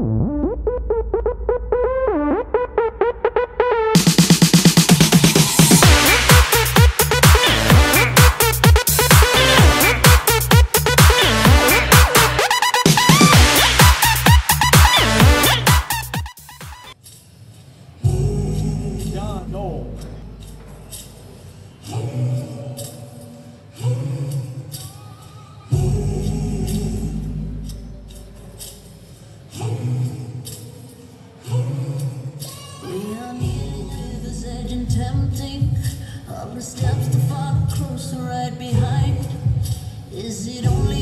Thank steps to follow closer right behind. Is it only